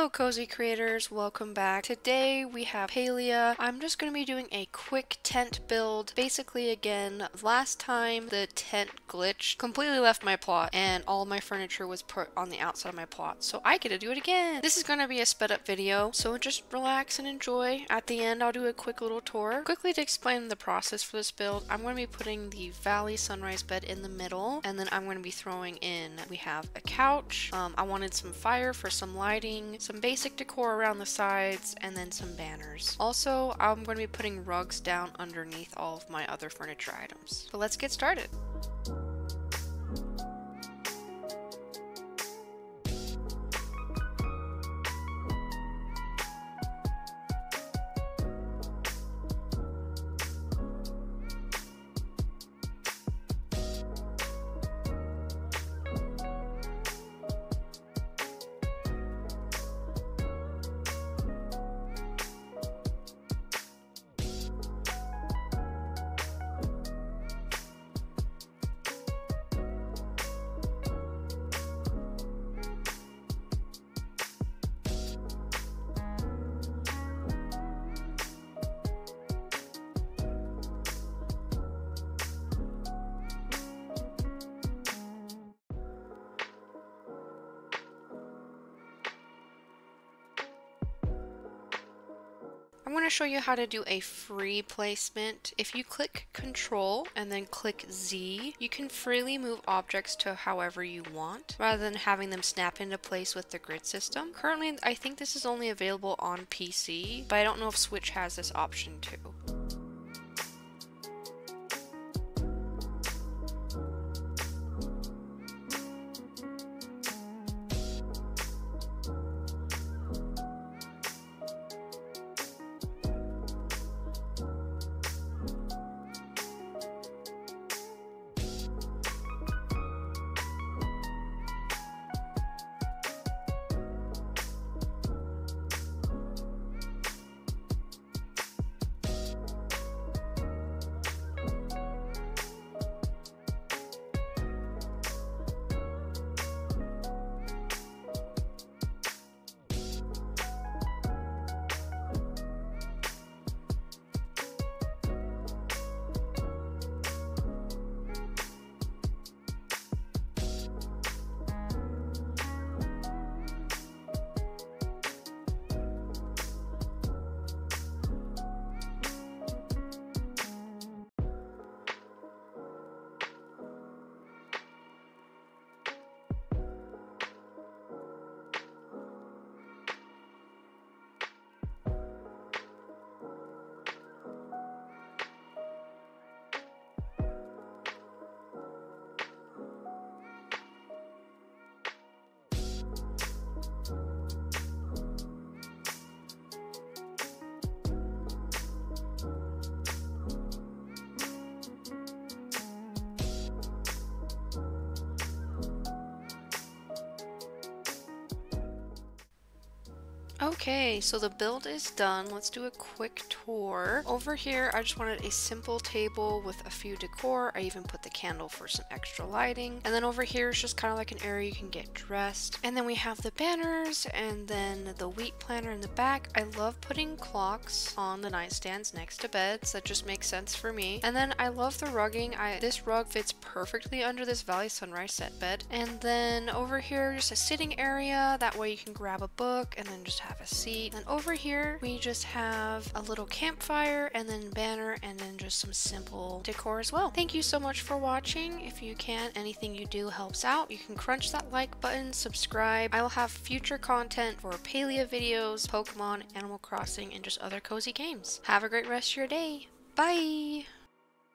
Hello cozy creators, welcome back. Today we have Palia. I'm just going to be doing a quick tent build. Basically again, last time the tent glitch completely left my plot and all my furniture was put on the outside of my plot. So I get to do it again. This is going to be a sped up video, so just relax and enjoy. At the end I'll do a quick little tour. Quickly to explain the process for this build, I'm going to be putting the valley sunrise bed in the middle and then I'm going to be throwing in, we have a couch, um, I wanted some fire for some lighting, basic decor around the sides, and then some banners. Also, I'm going to be putting rugs down underneath all of my other furniture items. So let's get started. I'm going to show you how to do a free placement. If you click control and then click Z, you can freely move objects to however you want rather than having them snap into place with the grid system. Currently, I think this is only available on PC, but I don't know if Switch has this option too. Okay, so the build is done. Let's do a quick tour. Over here, I just wanted a simple table with a few decor. I even put the candle for some extra lighting. And then over here is just kind of like an area you can get dressed. And then we have the banners and then the wheat planner in the back. I love putting clocks on the nightstands next to beds. That just makes sense for me. And then I love the rugging. I This rug fits perfectly under this Valley Sunrise set bed. And then over here, just a sitting area. That way you can grab a book and then just have have a seat. And over here, we just have a little campfire and then banner and then just some simple decor as well. Thank you so much for watching. If you can, anything you do helps out. You can crunch that like button, subscribe. I will have future content for Palia videos, Pokemon, Animal Crossing, and just other cozy games. Have a great rest of your day. Bye!